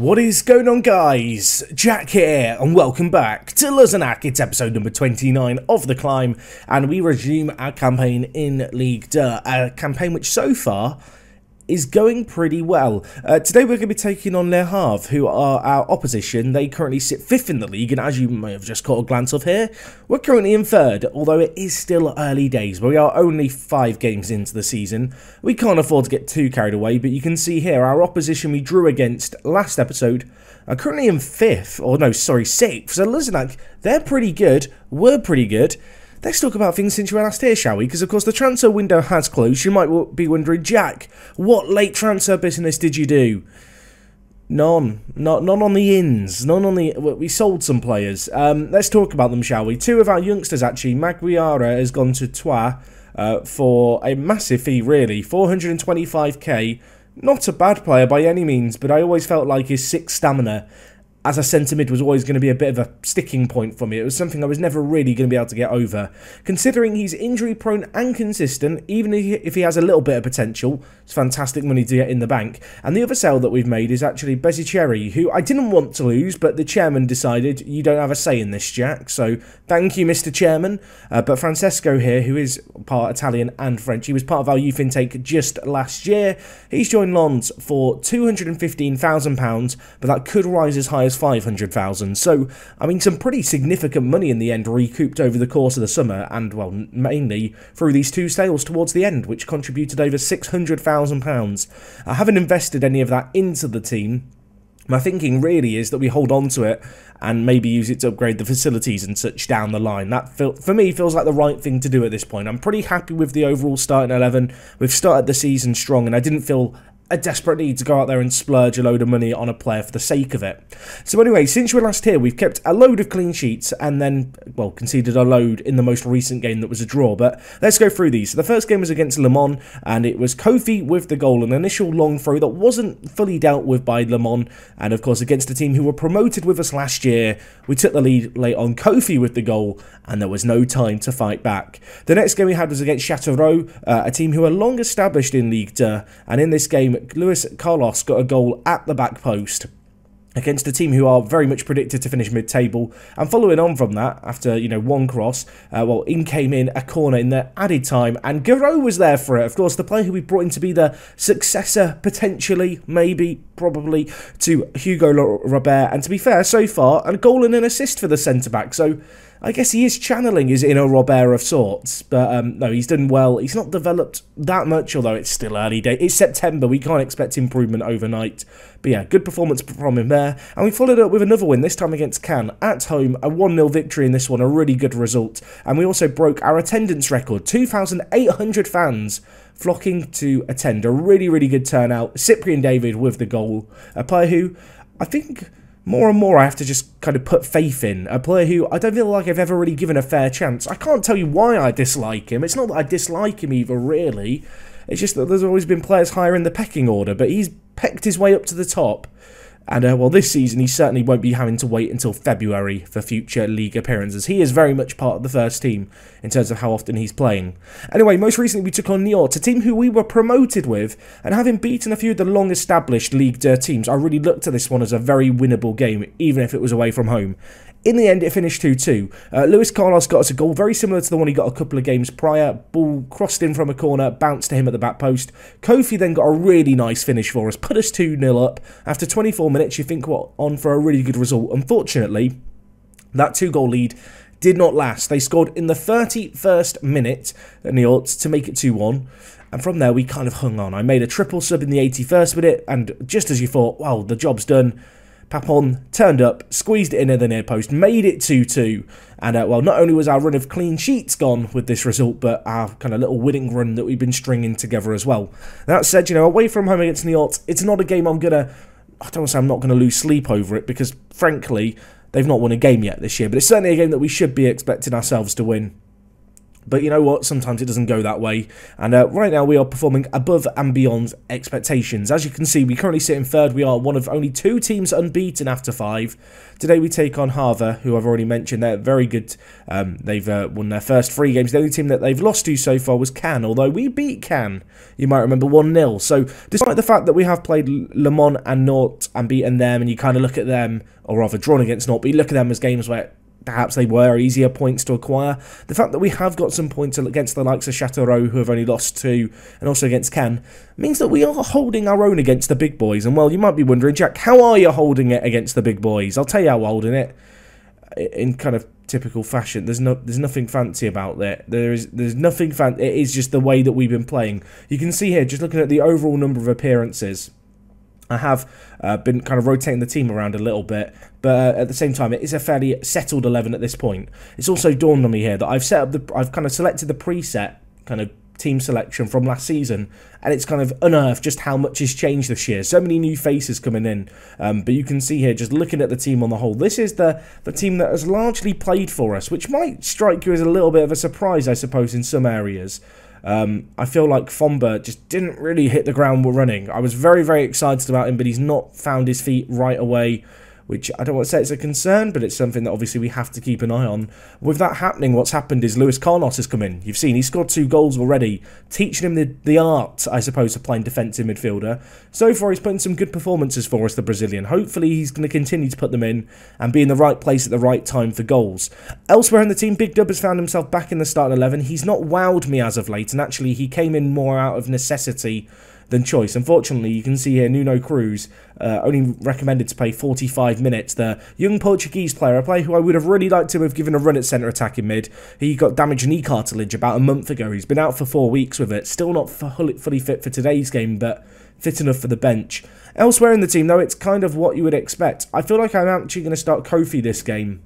What is going on guys? Jack here and welcome back to Luzenac. It's episode number 29 of The Climb and we resume our campaign in League 2, a campaign which so far is going pretty well. Uh, today we're going to be taking on Le Havre, who are our opposition. They currently sit fifth in the league, and as you may have just caught a glance of here, we're currently in third, although it is still early days. We are only five games into the season. We can't afford to get too carried away, but you can see here our opposition we drew against last episode are currently in fifth, or no, sorry, sixth. So listen, like, they're pretty good, we're pretty good. Let's talk about things since you were last here, shall we? Because, of course, the transfer window has closed. You might be wondering, Jack, what late transfer business did you do? None. Not, none on the ins. None on the... We sold some players. Um, let's talk about them, shall we? Two of our youngsters, actually. Maguiara has gone to Troyes uh, for a massive fee, really. 425k. Not a bad player by any means, but I always felt like his six stamina as a centre mid was always going to be a bit of a sticking point for me. It was something I was never really going to be able to get over. Considering he's injury prone and consistent, even if he has a little bit of potential, it's fantastic money to get in the bank. And the other sale that we've made is actually Cherry, who I didn't want to lose, but the chairman decided you don't have a say in this, Jack. So thank you, Mr. Chairman. Uh, but Francesco here, who is part Italian and French, he was part of our youth intake just last year. He's joined Lens for £215,000, but that could rise as high as 500,000. So, I mean, some pretty significant money in the end recouped over the course of the summer, and, well, mainly through these two sales towards the end, which contributed over £600,000. I uh, haven't invested any of that into the team. My thinking really is that we hold on to it and maybe use it to upgrade the facilities and such down the line. That, feel, for me, feels like the right thing to do at this point. I'm pretty happy with the overall starting 11. We've started the season strong, and I didn't feel a desperate need to go out there and splurge a load of money on a player for the sake of it. So anyway, since we are last here, we've kept a load of clean sheets and then, well, conceded a load in the most recent game that was a draw. But let's go through these. So the first game was against Le Mans, and it was Kofi with the goal, an initial long throw that wasn't fully dealt with by Le Mans. And of course, against a team who were promoted with us last year, we took the lead late on Kofi with the goal, and there was no time to fight back. The next game we had was against Châteauroux, uh, a team who are long established in League 2, and in this game, Luis Carlos got a goal at the back post against a team who are very much predicted to finish mid-table. And following on from that, after, you know, one cross, uh, well, in came in a corner in the added time, and Garreau was there for it. Of course, the player who we brought in to be the successor, potentially, maybe, probably, to Hugo Robert. And to be fair, so far, a goal and an assist for the centre-back. So I guess he is channeling his inner Robert of sorts, but um, no, he's done well. He's not developed that much, although it's still early day. It's September, we can't expect improvement overnight. But yeah, good performance from him there. And we followed up with another win, this time against Cannes. At home, a 1-0 victory in this one, a really good result. And we also broke our attendance record, 2,800 fans flocking to attend. A really, really good turnout. Cyprian David with the goal. A player who, I think more and more I have to just kind of put faith in. A player who I don't feel like I've ever really given a fair chance. I can't tell you why I dislike him. It's not that I dislike him either, really. It's just that there's always been players higher in the pecking order, but he's pecked his way up to the top. And uh, well, this season he certainly won't be having to wait until February for future league appearances. He is very much part of the first team in terms of how often he's playing. Anyway, most recently we took on Niort, a team who we were promoted with, and having beaten a few of the long-established League 2 teams, I really looked at this one as a very winnable game, even if it was away from home. In the end, it finished 2-2. Uh, Luis Carlos got us a goal very similar to the one he got a couple of games prior. Ball crossed in from a corner, bounced to him at the back post. Kofi then got a really nice finish for us, put us 2-0 up. After 24 minutes, you think we're on for a really good result. Unfortunately, that two-goal lead did not last. They scored in the 31st minute, Niort, to make it 2-1. And from there, we kind of hung on. I made a triple sub in the 81st minute, and just as you thought, well, the job's done, Papon turned up, squeezed it in at the near post, made it 2-2. And, uh, well, not only was our run of clean sheets gone with this result, but our kind of little winning run that we've been stringing together as well. That said, you know, away from home against Niort, it's not a game I'm going to... I don't want to say I'm not going to lose sleep over it, because, frankly, they've not won a game yet this year. But it's certainly a game that we should be expecting ourselves to win. But you know what? Sometimes it doesn't go that way. And uh, right now we are performing above and beyond expectations. As you can see, we currently sit in third. We are one of only two teams unbeaten after five. Today we take on Havre, who I've already mentioned. They're very good. Um, they've uh, won their first three games. The only team that they've lost to so far was Cannes, although we beat Cannes, you might remember, 1-0. So despite the fact that we have played Le Mans and Niort and beaten them, and you kind of look at them, or rather drawn against Niort, but you look at them as games where perhaps they were easier points to acquire. The fact that we have got some points against the likes of Châteauroux, who have only lost two, and also against Cannes, means that we are holding our own against the big boys. And well, you might be wondering, Jack, how are you holding it against the big boys? I'll tell you how we're holding it. In kind of typical fashion, there's no, there's nothing fancy about it. There is, there's nothing fan. It is just the way that we've been playing. You can see here, just looking at the overall number of appearances I have uh, been kind of rotating the team around a little bit, but uh, at the same time, it is a fairly settled 11 at this point. It's also dawned on me here that I've set up the, I've kind of selected the preset kind of team selection from last season, and it's kind of unearthed just how much has changed this year. So many new faces coming in, um, but you can see here, just looking at the team on the whole, this is the the team that has largely played for us, which might strike you as a little bit of a surprise, I suppose, in some areas. Um, I feel like Fomba just didn't really hit the ground while running. I was very, very excited about him, but he's not found his feet right away which I don't want to say it's a concern, but it's something that obviously we have to keep an eye on. With that happening, what's happened is Luis Carlos has come in. You've seen he scored two goals already, teaching him the, the art, I suppose, of playing defensive midfielder. So far, he's putting some good performances for us, the Brazilian. Hopefully, he's going to continue to put them in and be in the right place at the right time for goals. Elsewhere in the team, Big Dub has found himself back in the starting 11. He's not wowed me as of late, and actually, he came in more out of necessity than choice. Unfortunately, you can see here Nuno Cruz uh, only recommended to play 45 minutes. The young Portuguese player, a player who I would have really liked to have given a run at centre attacking mid. He got damaged knee cartilage about a month ago. He's been out for four weeks with it. Still not fully fit for today's game, but fit enough for the bench. Elsewhere in the team, though, it's kind of what you would expect. I feel like I'm actually going to start Kofi this game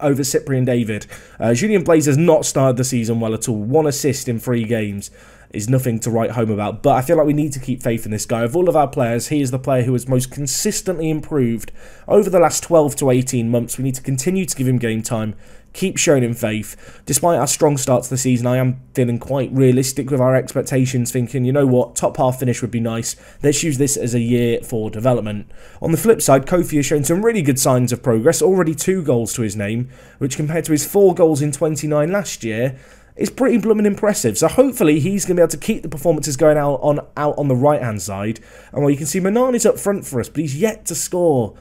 over Cyprian David. Uh, Julien Blaise has not started the season well at all. One assist in three games is nothing to write home about. But I feel like we need to keep faith in this guy. Of all of our players, he is the player who has most consistently improved over the last 12 to 18 months. We need to continue to give him game time, keep showing him faith. Despite our strong start to the season, I am feeling quite realistic with our expectations, thinking, you know what, top half finish would be nice. Let's use this as a year for development. On the flip side, Kofi has shown some really good signs of progress, already two goals to his name, which compared to his four goals in 29 last year, is pretty blooming impressive. So hopefully he's going to be able to keep the performances going out on out on the right hand side. And while you can see Manan is up front for us, but he's yet to score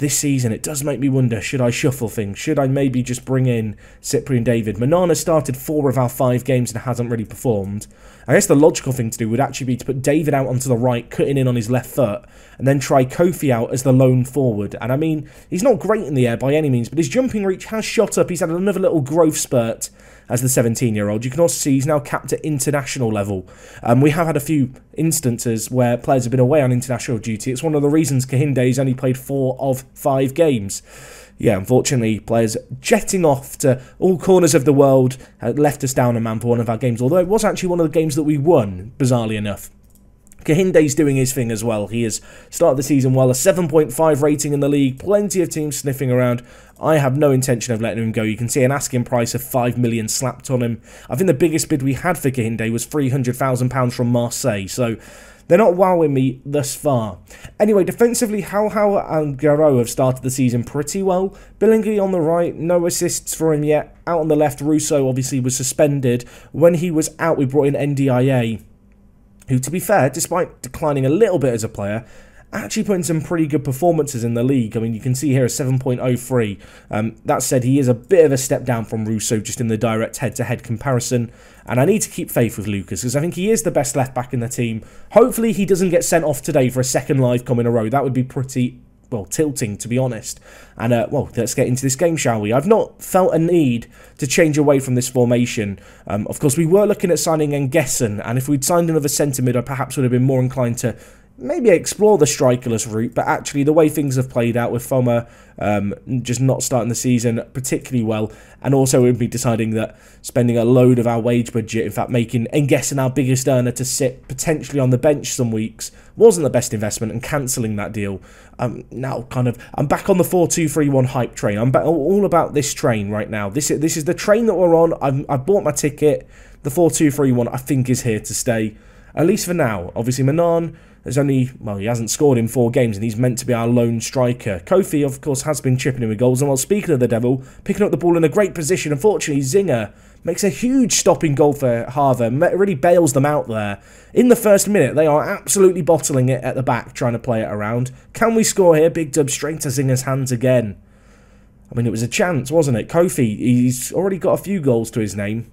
this season. It does make me wonder, should I shuffle things? Should I maybe just bring in Cyprian David? Manana started four of our five games and hasn't really performed. I guess the logical thing to do would actually be to put David out onto the right, cutting in on his left foot, and then try Kofi out as the lone forward. And I mean, he's not great in the air by any means, but his jumping reach has shot up. He's had another little growth spurt as the 17 year old. You can also see he's now capped at international level. Um, we have had a few instances where players have been away on international duty. It's one of the reasons Kahinde's only played four of five games. Yeah, unfortunately, players jetting off to all corners of the world left us down a man for one of our games, although it was actually one of the games that we won, bizarrely enough. Kahinde's doing his thing as well. He has started the season well, a 7.5 rating in the league, plenty of teams sniffing around. I have no intention of letting him go. You can see an asking price of 5 million slapped on him. I think the biggest bid we had for Kahinde was £300,000 from Marseille, so they're not wowing me thus far. Anyway, defensively, Halhau and Garreau have started the season pretty well. Billingy on the right, no assists for him yet. Out on the left, Russo obviously was suspended. When he was out, we brought in NDIA who, to be fair, despite declining a little bit as a player, actually putting some pretty good performances in the league. I mean, you can see here a 7.03. Um, that said, he is a bit of a step down from Russo just in the direct head-to-head -head comparison. And I need to keep faith with Lucas because I think he is the best left back in the team. Hopefully, he doesn't get sent off today for a second live com in a row. That would be pretty well, tilting, to be honest. And, uh, well, let's get into this game, shall we? I've not felt a need to change away from this formation. Um, of course, we were looking at signing Engessen, and if we'd signed another centre mid, I perhaps would have been more inclined to maybe explore the strikerless route, but actually the way things have played out with Fomba um, just not starting the season particularly well, and also we'd be deciding that spending a load of our wage budget, in fact making Engessen our biggest earner to sit potentially on the bench some weeks, wasn't the best investment, and cancelling that deal. Um, now kind of I'm back on the four two three one hype train. I'm all about this train right now. This is this is the train that we're on. I've, I've bought my ticket. The four two three one I think is here to stay, at least for now. Obviously Manon there's only, well, he hasn't scored in four games and he's meant to be our lone striker. Kofi, of course, has been chipping in with goals. And while speaking of the devil, picking up the ball in a great position, unfortunately, Zinger makes a huge stopping goal for Havre. Really bails them out there. In the first minute, they are absolutely bottling it at the back, trying to play it around. Can we score here? Big dub straight to Zinger's hands again. I mean, it was a chance, wasn't it? Kofi, he's already got a few goals to his name.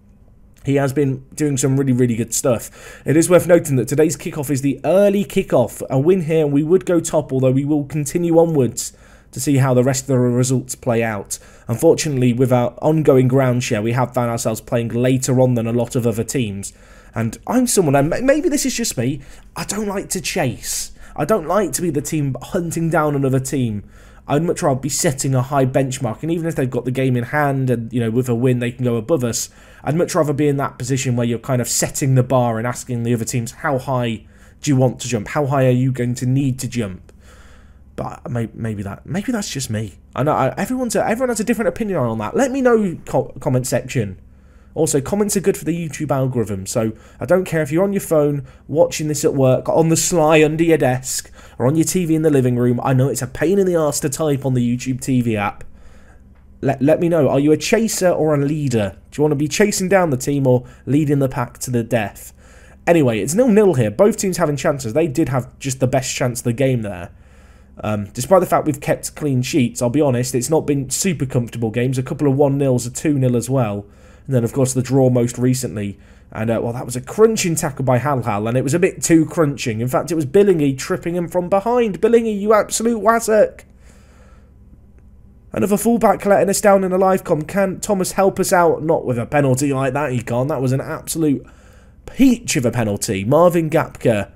He has been doing some really, really good stuff. It is worth noting that today's kickoff is the early kickoff. A win here, and we would go top, although we will continue onwards to see how the rest of the results play out. Unfortunately, with our ongoing ground share, we have found ourselves playing later on than a lot of other teams. And I'm someone, and maybe this is just me, I don't like to chase. I don't like to be the team hunting down another team. I'd much rather be setting a high benchmark, and even if they've got the game in hand and you know with a win they can go above us, I'd much rather be in that position where you're kind of setting the bar and asking the other teams how high do you want to jump, how high are you going to need to jump. But maybe that maybe that's just me. I know everyone's a, everyone has a different opinion on that. Let me know comment section. Also, comments are good for the YouTube algorithm, so I don't care if you're on your phone, watching this at work, on the sly under your desk, or on your TV in the living room. I know it's a pain in the ass to type on the YouTube TV app. Let, let me know, are you a chaser or a leader? Do you want to be chasing down the team or leading the pack to the death? Anyway, it's nil-nil here. Both teams having chances. They did have just the best chance of the game there. Um, despite the fact we've kept clean sheets, I'll be honest, it's not been super comfortable games. A couple of 1-0s, a 2-0 as well. And then, of course, the draw most recently. And, uh, well, that was a crunching tackle by Hal Hal, and it was a bit too crunching. In fact, it was Billingy tripping him from behind. Billingy, you absolute wazzock! Another fullback letting us down in a live com. Can Thomas help us out? Not with a penalty like that, he can't. That was an absolute peach of a penalty. Marvin Gapka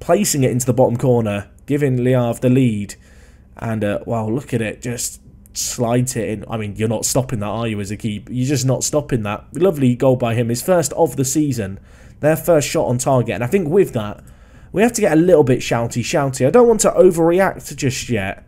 placing it into the bottom corner, giving Havre the lead. And, uh, well, look at it. Just slides it in. I mean, you're not stopping that, are you, as a keeper? You're just not stopping that. Lovely goal by him. His first of the season. Their first shot on target. And I think with that, we have to get a little bit shouty shouty. I don't want to overreact just yet.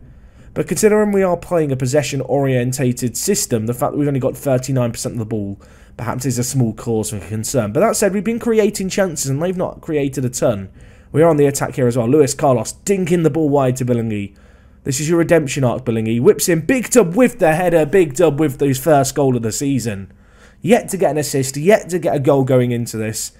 But considering we are playing a possession-orientated system, the fact that we've only got 39% of the ball perhaps is a small cause for concern. But that said, we've been creating chances and they've not created a ton. We are on the attack here as well. Luis Carlos dinking the ball wide to Billingy. This is your redemption arc, Billingy. Whips in. Big dub with the header. Big dub with his first goal of the season. Yet to get an assist. Yet to get a goal going into this.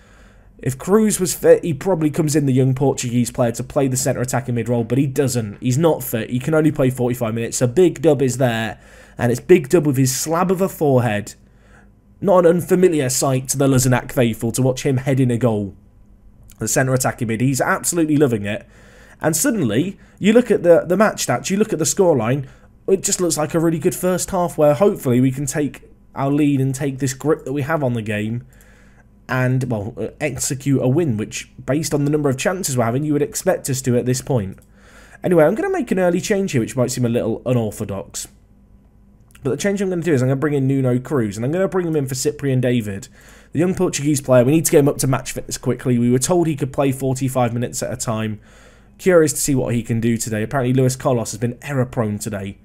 If Cruz was fit, he probably comes in the young Portuguese player to play the centre attacking mid role, but he doesn't. He's not fit. He can only play 45 minutes. So Big Dub is there, and it's Big Dub with his slab of a forehead. Not an unfamiliar sight to the Luzenac faithful to watch him head in a goal. The centre attacking mid, he's absolutely loving it. And suddenly, you look at the, the match stats, you look at the scoreline, it just looks like a really good first half where hopefully we can take our lead and take this grip that we have on the game and, well, uh, execute a win, which, based on the number of chances we're having, you would expect us to at this point. Anyway, I'm going to make an early change here, which might seem a little unorthodox. But the change I'm going to do is I'm going to bring in Nuno Cruz, and I'm going to bring him in for Cyprian David. The young Portuguese player, we need to get him up to match fitness quickly. We were told he could play 45 minutes at a time. Curious to see what he can do today. Apparently Luis Carlos has been error prone today.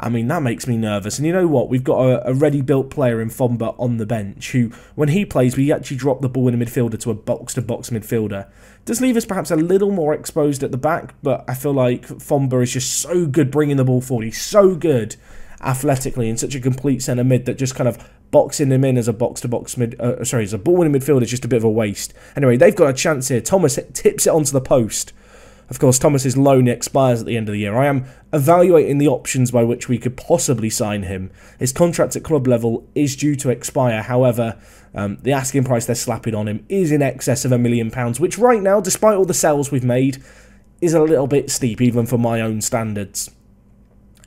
I mean, that makes me nervous. And you know what? We've got a, a ready-built player in Fomba on the bench who, when he plays, we actually drop the ball in a midfielder to a box-to-box midfielder. Does leave us perhaps a little more exposed at the back, but I feel like Fomba is just so good bringing the ball forward. He's so good athletically and such a complete centre mid that just kind of boxing him in as a box-to-box -box mid... Uh, sorry, as a ball-winning midfielder is just a bit of a waste. Anyway, they've got a chance here. Thomas tips it onto the post. Of course, Thomas's loan expires at the end of the year. I am evaluating the options by which we could possibly sign him. His contract at club level is due to expire. However, um, the asking price they're slapping on him is in excess of a million pounds, which right now, despite all the sales we've made, is a little bit steep, even for my own standards.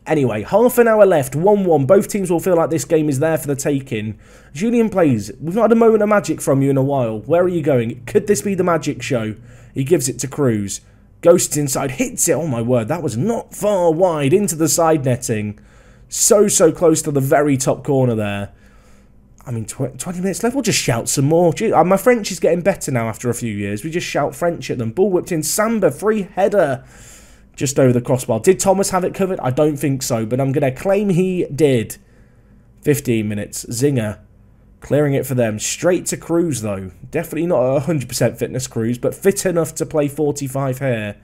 Anyway, half an hour left, 1-1. Both teams will feel like this game is there for the taking. Julian Blaise. We've not had a moment of magic from you in a while. Where are you going? Could this be the magic show? He gives it to Cruz. Ghosts inside, hits it. Oh my word, that was not far wide into the side netting. So, so close to the very top corner there. I mean, tw 20 minutes left. We'll just shout some more. Uh, my French is getting better now after a few years. We just shout French at them. Ball whipped in. Samba, free header just over the crossbar. Did Thomas have it covered? I don't think so, but I'm going to claim he did. 15 minutes. Zinger clearing it for them. Straight to Cruz, though. Definitely not a 100% fitness Cruz, but fit enough to play 45 here.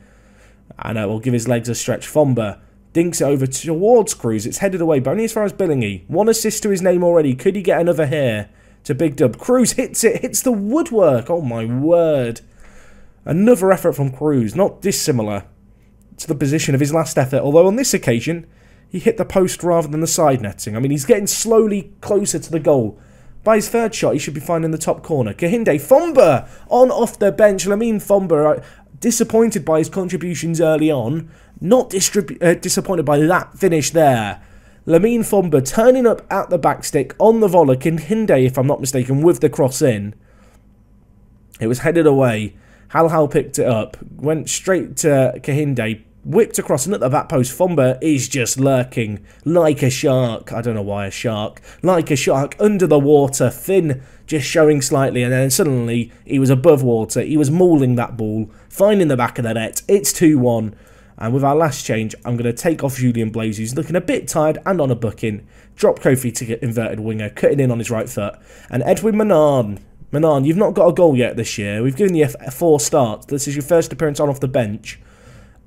And uh, will give his legs a stretch. Fomba dinks it over towards Cruz. It's headed away, but only as far as Billingy. One assist to his name already. Could he get another here to Big Dub? Cruz hits it, hits the woodwork. Oh my word. Another effort from Cruz, not dissimilar to the position of his last effort, although on this occasion, he hit the post rather than the side netting. I mean, he's getting slowly closer to the goal. By his third shot, he should be fine in the top corner. Kahinde, Fomba on off the bench. Lamine Fomba, uh, disappointed by his contributions early on, not uh, disappointed by that finish there. Lamine Fomba turning up at the backstick on the volley. Kahinde, if I'm not mistaken, with the cross in. It was headed away. Hal Hal picked it up, went straight to Kahinde, whipped across and at the back post. Fomba is just lurking like a shark. I don't know why a shark. Like a shark under the water, fin just showing slightly, and then suddenly he was above water. He was mauling that ball, finding the back of the net. It's 2 1. And with our last change, I'm going to take off Julian Blaise, who's looking a bit tired and on a booking. Drop Kofi to get inverted winger, cutting in on his right foot. And Edwin Manan Manan, you've not got a goal yet this year. We've given you four starts. This is your first appearance on off the bench.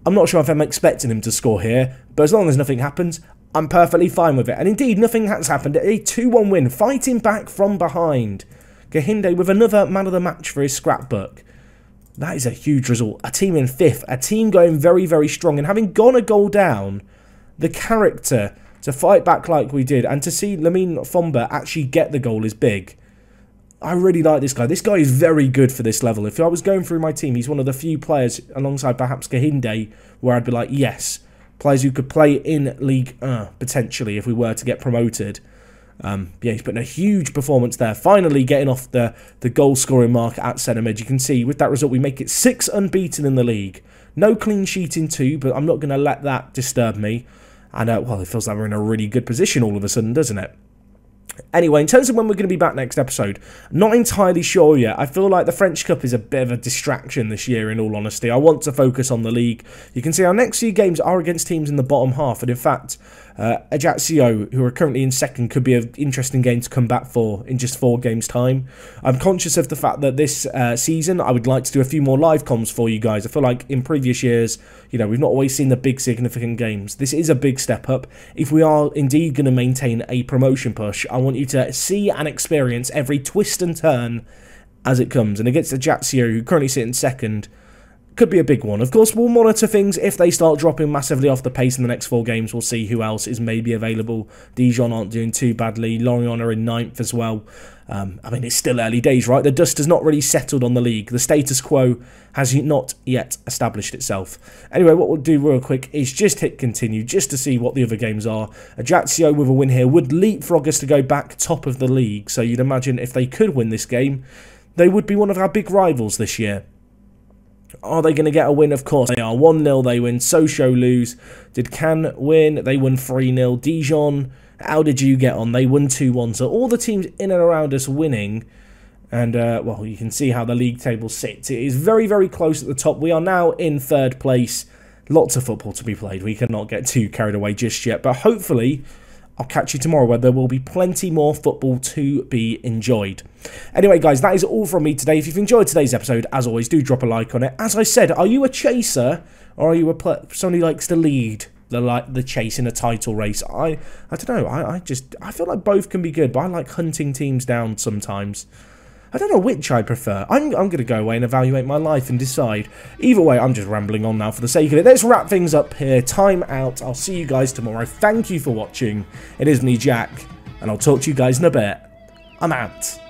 I'm not sure if I'm expecting him to score here, but as long as nothing happens, I'm perfectly fine with it. And indeed, nothing has happened. A 2-1 win, fighting back from behind. Kahinde with another man of the match for his scrapbook. That is a huge result. A team in fifth, a team going very, very strong, and having gone a goal down, the character to fight back like we did, and to see Lamine Fomba actually get the goal is big. I really like this guy. This guy is very good for this level. If I was going through my team, he's one of the few players, alongside perhaps Kahinde, where I'd be like, yes, players who could play in League uh, potentially if we were to get promoted. Um, yeah, he's putting a huge performance there. Finally getting off the, the goal scoring mark at centre mid. You can see with that result, we make it six unbeaten in the league. No clean sheet in two, but I'm not going to let that disturb me. And, uh, well, it feels like we're in a really good position all of a sudden, doesn't it? Anyway, in terms of when we're going to be back next episode, not entirely sure yet. I feel like the French Cup is a bit of a distraction this year, in all honesty. I want to focus on the league. You can see our next few games are against teams in the bottom half, and in fact, uh, Ajaccio, who are currently in second, could be an interesting game to come back for in just four games' time. I'm conscious of the fact that this uh, season I would like to do a few more live comms for you guys. I feel like in previous years, you know, we've not always seen the big significant games. This is a big step up. If we are indeed going to maintain a promotion push, I want you to see and experience every twist and turn as it comes. And against Ajaccio, who currently sit in second, could be a big one. Of course, we'll monitor things if they start dropping massively off the pace in the next four games. We'll see who else is maybe available. Dijon aren't doing too badly. Lorient are in ninth as well. Um, I mean, it's still early days, right? The dust has not really settled on the league. The status quo has not yet established itself. Anyway, what we'll do real quick is just hit continue, just to see what the other games are. Ajaccio with a win here would leapfrog us to go back top of the league. So you'd imagine if they could win this game, they would be one of our big rivals this year. Are they going to get a win? Of course they are. 1-0 they win. Sochaux lose. Did Cannes win? They won 3-0. Dijon, how did you get on? They won 2-1. So all the teams in and around us winning. And, uh, well, you can see how the league table sits. It is very, very close at the top. We are now in third place. Lots of football to be played. We cannot get too carried away just yet. But hopefully I'll catch you tomorrow where there will be plenty more football to be enjoyed. Anyway, guys, that is all from me today. If you've enjoyed today's episode, as always, do drop a like on it. As I said, are you a chaser or are you a somebody who likes to lead the like the chase in a title race? I I don't know. I, I just I feel like both can be good, but I like hunting teams down sometimes. I don't know which I prefer. I'm, I'm going to go away and evaluate my life and decide. Either way, I'm just rambling on now for the sake of it. Let's wrap things up here. Time out. I'll see you guys tomorrow. Thank you for watching. It is me, Jack, and I'll talk to you guys in a bit. I'm out.